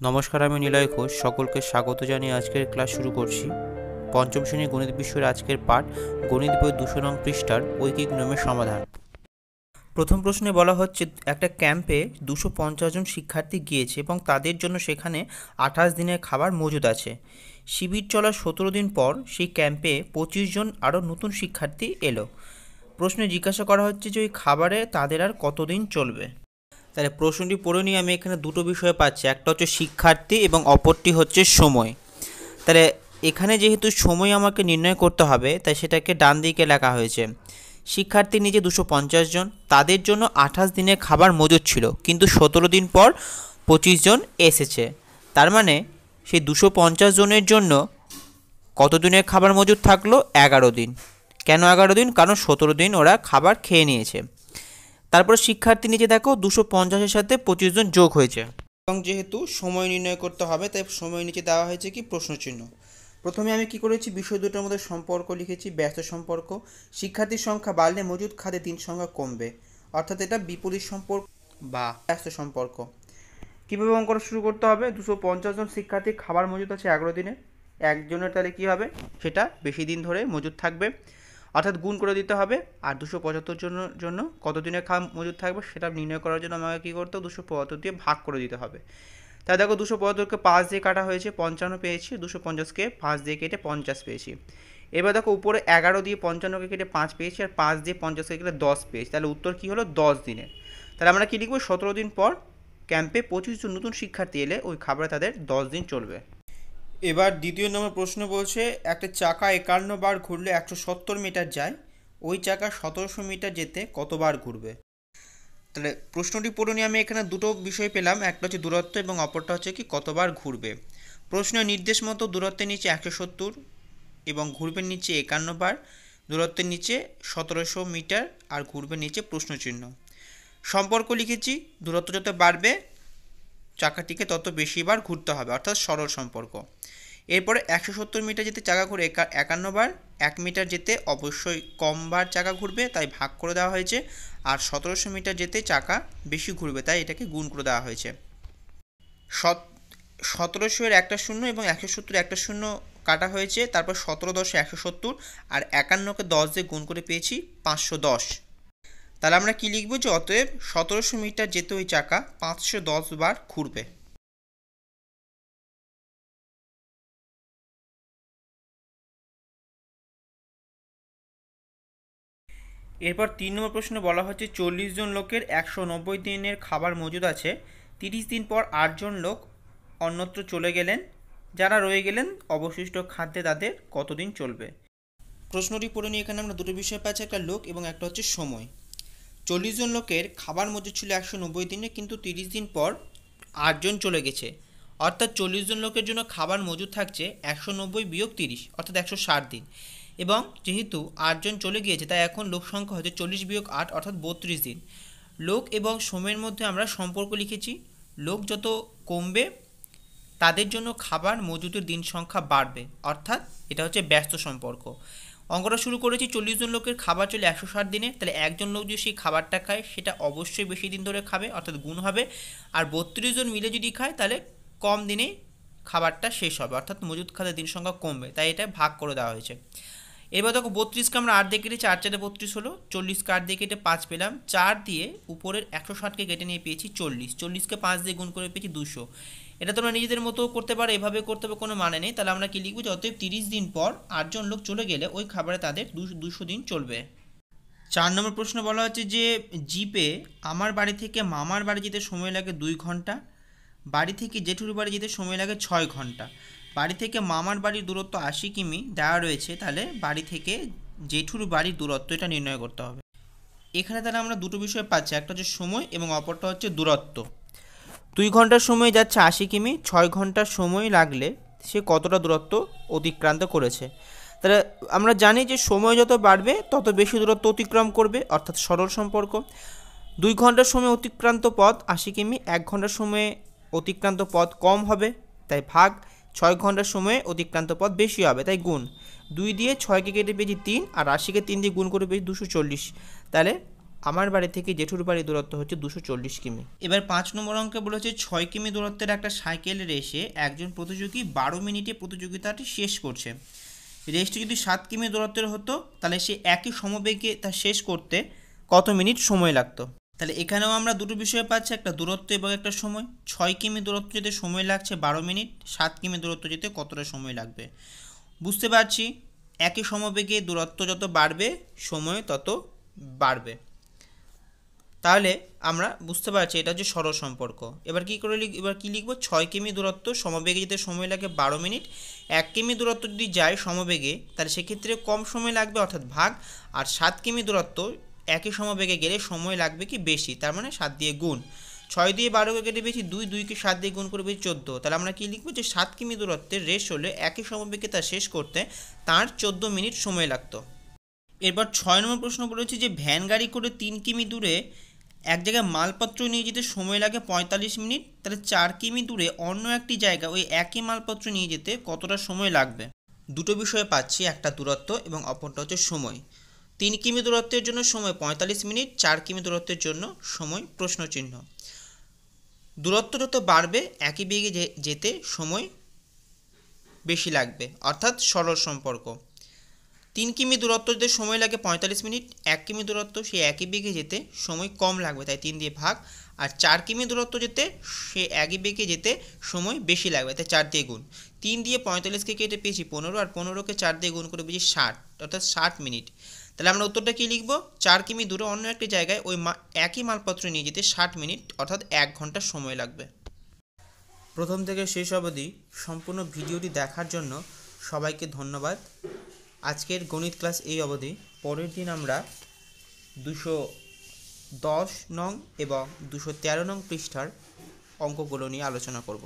নমস্কার, আমি নিলয় ঘোষ। সকলকে স্বাগত জানিয়ে আজকের ক্লাস শুরু করছি। পঞ্চম শ্রেণির গণিত বিষয়ের আজকের পাঠ, গণিত বই দুশো নং পৃষ্ঠার ঐকিক নিয়মের সমাধান। প্রথম প্রশ্নে বলা হচ্ছে, একটা ক্যাম্পে দুশো পঞ্চাশ জন শিক্ষার্থী গিয়েছে এবং তাদের জন্য সেখানে আঠাশ দিনের খাবার মজুদ আছে। শিবির চলার সতেরো দিন পর সেই ক্যাম্পে পঁচিশ জন আরও নতুন শিক্ষার্থী এলো। প্রশ্নে জিজ্ঞাসা করা হচ্ছে যে ওই খাবারে তাদের আর কতদিন চলবে? তাহলে প্রশ্নটি পড়ে নিয়ে আমি এখানে দুটো বিষয় পাচ্ছি। একটা হচ্ছে শিক্ষার্থী এবং অপরটি হচ্ছে সময়। তাহলে এখানে যেহেতু সময় আমাকে নির্ণয় করতে হবে, তাই সেটাকে ডান দিকে লেখা হয়েছে। শিক্ষার্থী নিজে দুশো জন, তাদের জন্য আঠাশ দিনের খাবার মজুদ ছিল, কিন্তু সতেরো দিন পর পঁচিশ জন এসেছে। তার মানে সেই দুশো পঞ্চাশ জনের জন্য কত দিনের খাবার মজুদ থাকল? এগারো দিন। কেন এগারো দিন? কারণ সতেরো দিন ওরা খাবার খেয়ে নিয়েছে। তারপর শিক্ষার্থী নিচে দেখো দুশো পঞ্চাশের সাথে পঁচিশ জন যোগ হয়েছে। এবং যেহেতু সময় নির্ণয় করতে হবে, তাই সময় নিচে দেওয়া হয়েছে কি প্রশ্নচিহ্ন। প্রথমে আমি কি করেছি? বিষয় দুটোর মধ্যে সম্পর্ক লিখেছি, ব্যস্ত সম্পর্ক। শিক্ষার্থীর সংখ্যা বাড়লে মজুদ খাদ্যের দিন সংখ্যা কমবে। অর্থাৎ এটা বিপরীত সম্পর্ক বা ব্যস্ত সম্পর্ক। কীভাবে অঙ্ক করা শুরু করতে হবে? দুশো পঞ্চাশ জন শিক্ষার্থীর খাবার মজুদ আছে এগারো দিনে। একজনের তাহলে কী হবে? সেটা বেশি দিন ধরে মজুদ থাকবে। অর্থাৎ গুণ করে দিতে হবে। আর দুশো পঁচাত্তর জন্য জন্য কত দিনের খাম মজুদ থাকবে সেটা নির্ণয় করার জন্য আমাকে কী করতে দুশো পঁয়াত্তর দিয়ে ভাগ করে দিতে হবে। তাই দেখো দুশো পঁয়াত্তরকে পাঁচ দিয়ে কাটা হয়েছে, পঞ্চান্ন পেয়েছি। দুশো পঞ্চাশকে পাঁচ দিয়ে কেটে পঞ্চাশ পেয়েছি। এবার দেখো উপরে এগারো দিয়ে পঞ্চান্নকে কেটে পাঁচ পেয়েছি আর পাঁচ দিয়ে পঞ্চাশকে কেটে দশ পেয়েছি। তাহলে উত্তর কী হলো? দশ দিনে তাহলে আমরা কী লিখব? সতেরো দিন পর ক্যাম্পে পঁচিশ জন নতুন শিক্ষার্থী এলে ওই খাবারে তাদের দশ দিন চলবে। এবার দ্বিতীয় নম্বর প্রশ্ন বলছে, একটা চাকা একান্ন বার ঘুরলে একশো সত্তর মিটার যায়, ওই চাকা সতেরোশো মিটার যেতে কতবার ঘুরবে? তাহলে প্রশ্নটি পড়ে নিয়ে আমি এখানে দুটো বিষয় পেলাম, একটা হচ্ছে দূরত্ব এবং অপরটা হচ্ছে কি কতবার ঘুরবে? প্রশ্নের নির্দেশ মতো দূরত্বের নিচে একশো সত্তর এবং ঘুরবে নিচে একান্ন বার, দূরত্বের নিচে সতেরোশো মিটার আর ঘুরবে নিচে প্রশ্নচিহ্ন। সম্পর্ক লিখেছি, দূরত্ব যত বাড়বে, চাকাটিকে তত বেশিবার ঘুরতে হবে, অর্থাৎ সরল সম্পর্ক। এরপরে একশো সত্তর মিটার যেতে চাকা ঘুরে একান্ন বার এক মিটার যেতে অবশ্যই কমবার চাকা ঘুরবে, তাই ভাগ করে দেওয়া হয়েছে। আর সতেরোশো মিটার যেতে চাকা বেশি ঘুরবে, তাই এটাকে গুণ করে দেওয়া হয়েছে। সত সতেরোশো এর একটা শূন্য এবং একশো সত্তর একটা শূন্য কাটা হয়েছে, তারপর সতেরো দশে একশো সত্তর আর একান্নকে দশ দিয়ে গুণ করে পেয়েছি পাঁচশো দশ। তাহলে আমরা কী লিখব যে অতএব সতেরোশো মিটার যেতে ওই চাকা পাঁচশো দশ বার ঘুরবে। এরপর তিন নম্বর প্রশ্নে বলা হচ্ছে, চল্লিশ জন লোকের একশো নব্বই দিনের খাবার মজুদ আছে। তিরিশ দিন পর আটজন লোক অন্যত্র চলে গেলেন। যারা রয়ে গেলেন, অবশিষ্ট খাদ্যে তাদের কতদিন চলবে? প্রশ্নটি পড়ে নিয়ে এখানে আমরা দুটো বিষয় পাচ্ছি, একটা লোক এবং একটা হচ্ছে সময়। চল্লিশ জন লোকের খাবার মজুদ ছিল একশো নব্বই দিনে, কিন্তু তিরিশ দিন পর আটজন চলে গেছে। অর্থাৎ চল্লিশ জন লোকের জন্য খাবার মজুদ থাকছে একশো নব্বই বিয়োগ তিরিশ, অর্থাৎ একশো ষাট দিন। এবং যেহেতু আটজন চলে গিয়েছে, তাই এখন লোক সংখ্যা হচ্ছে চল্লিশ বিয়োগ আট, অর্থাৎ বত্রিশ দিন। লোক এবং সময়ের মধ্যে আমরা সম্পর্ক লিখেছি। লোক যত কমবে, তাদের জন্য খাবার মজুদের দিন সংখ্যা বাড়বে। অর্থাৎ এটা হচ্ছে ব্যস্ত সম্পর্ক। অঙ্কটা শুরু করেছি, চল্লিশ জন লোকের খাবার চলে একশো ষাট দিনে, তাহলে একজন লোক যদি সেই খাবারটা খায়, সেটা অবশ্যই বেশি দিন ধরে খাবে, অর্থাৎ গুণ হবে। আর বত্রিশ জন মিলে যদি খায়, তাহলে কম দিনে খাবারটা শেষ হবে, অর্থাৎ মজুদ খাদ্যের দিন সংখ্যা কমবে। তাই এটা ভাগ করে দেওয়া হয়েছে। এবার দেখো বত্রিশকে আমরা আট দিয়ে কেটে চার, চারে বত্রিশ হলো, চল্লিশকে আট দিয়ে কেটে পাঁচ পেলাম, চার দিয়ে উপরের একশো ষাটকে কেটে নিয়ে পেয়েছি চল্লিশ, চল্লিশকে পাঁচ দিয়ে গুণ করে পেয়েছি দুশো। এটা তোমরা নিজেদের মতো করতে পারো, এভাবে করতে হবে, কোনো মানে নেই। তাহলে আমরা কি লিখব যে অতএব তিরিশ দিন পর আটজন লোক চলে গেলে ওই খাবারে তাদের দুশো দিন চলবে। চার নম্বর প্রশ্ন বলা হচ্ছে যে, জিপে আমার বাড়ি থেকে মামার বাড়ি যেতে সময় লাগে দুই ঘণ্টা, বাড়ি থেকে জেঠুর বাড়ি যেতে সময় লাগে ছয় ঘণ্টা। বাড়ি থেকে মামার বাড়ির দূরত্ব আশি কিমি দেওয়া রয়েছে, তাহলে বাড়ি থেকে জেঠুর বাড়ির দূরত্ব এটা নির্ণয় করতে হবে। এখানে তাহলে আমরা দুটো বিষয় পাচ্ছি, একটা হচ্ছে সময় এবং অপরটা হচ্ছে দূরত্ব। দুই ঘণ্টার সময় যাচ্ছে আশি কিমি, ছয় ঘণ্টার সময় লাগলে সে কতটা দূরত্ব অতিক্রান্ত করেছে। তাহলে আমরা জানি যে সময় যত বাড়বে, তত বেশি দূরত্ব অতিক্রম করবে, অর্থাৎ সরল সম্পর্ক। দুই ঘণ্টার সময় অতিক্রান্ত পথ আশি কিমি, এক ঘণ্টার সময়ে অতিক্রান্ত পথ কম হবে, তাই ভাগ। ছয় ঘণ্টার সময়ে অতিক্রান্ত পথ বেশি হবে, তাই গুণ। দুই দিয়ে ছয়কে কেটে পেয়েছি তিন, আর আশিকে তিন দিয়ে গুণ করে পেয়েছি দুশো চল্লিশ। তাহলে আমার বাড়ি থেকে জেঠুর বাড়ির দূরত্ব হচ্ছে দুশো চল্লিশ কিমি। এবার পাঁচ নম্বর অঙ্কে বলেছে ছয় কিমি দূরত্বের একটা সাইকেল রেসে একজন প্রতিযোগী বারো মিনিটে প্রতিযোগিতাটি শেষ করছে। রেসটি যদি সাত কিমি দূরত্বের হতো, তাহলে সে একই সমবেগে তা শেষ করতে কত মিনিট সময় লাগতো? তাহলে এখানেও আমরা দুটো বিষয় পাচ্ছি, একটা দূরত্ব এবং একটা সময়। ছয় কিমি দূরত্ব যেতে সময় লাগছে বারো মিনিট, সাত কিমি দূরত্ব যেতে কতটা সময় লাগবে? বুঝতে পারছি? একই সমবেগে দূরত্ব যত বাড়বে, সময় তত বাড়বে। তাহলে আমরা বুঝতে পারছি এটা হচ্ছে সরল সম্পর্ক। এবার কি করে লিখ এবার কী লিখব? ছয় কিমি দূরত্ব সমবেগে যেতে সময় লাগে বারো মিনিট। এক কিমি দূরত্ব যদি যায় সমবেগে, তাহলে সেক্ষেত্রে কম সময় লাগবে অর্থাৎ ভাগ। আর সাত কিমি দূরত্ব একই সমবেগে গেলে সময় লাগবে কি বেশি? তার মানে সাত দিয়ে গুণ। ছয় দিয়ে বারোকে কেটে বেশি দুই, দুইকে সাত দিয়ে গুণ করে বেশি চোদ্দ। তাহলে আমরা কী লিখব? যে সাত কিমি দূরত্বের রেস হলে একই সমবেগে তা শেষ করতে তার চোদ্দ মিনিট সময় লাগতো। এরপর ছয় নম্বর প্রশ্ন বলেছে যে ভ্যান গাড়ি করে তিন কিমি দূরে এক জায়গায় মালপত্র নিয়ে যেতে সময় লাগে পঁয়তাল্লিশ মিনিট। তাহলে চার কিমি দূরে অন্য একটি জায়গা ওই একই মালপত্র নিয়ে যেতে কতটা সময় লাগবে? দুটো বিষয়ে পাচ্ছি, একটা দূরত্ব এবং অপরটা হচ্ছে সময়। তিন কিমি দূরত্বের জন্য সময় পঁয়তাল্লিশ মিনিট, চার কিমি দূরত্বের জন্য সময় প্রশ্নচিহ্ন। দূরত্ব যত বাড়বে, একই বেগে যেতে সময় বেশি লাগবে, অর্থাৎ সরল সম্পর্ক। তিন কিমি দূরত্ব যেতে সময় লাগে পঁয়তাল্লিশ মিনিট, এক কিমি দূরত্ব সেই একই বেগে যেতে সময় কম লাগবে, তাই তিন দিয়ে ভাগ। আর চার কিমি দূরত্ব যেতে সে একই বেগে যেতে সময় বেশি লাগবে, তাই চার দিয়ে গুণ। তিন দিয়ে পঁয়তাল্লিশকে কেটে পেয়েছি পনেরো, আর পনেরোকে চার দিয়ে গুণ করে পেয়েছি ষাট, অর্থাৎ ষাট মিনিট। তাহলে আমরা উত্তরটা কী লিখব? চার কিমি দূরে অন্য একটি জায়গায় ওই একই মালপত্র নিয়ে যেতে ষাট মিনিট, অর্থাৎ এক ঘণ্টা সময় লাগবে। প্রথম থেকে শেষ অবধি সম্পূর্ণ ভিডিওটি দেখার জন্য সবাইকে ধন্যবাদ। আজকের গণিত ক্লাস এই অবধি। পরের দিন আমরা দুশো দশ নং এবং দুশো তেরো নং পৃষ্ঠার অঙ্কগুলো নিয়ে আলোচনা করব।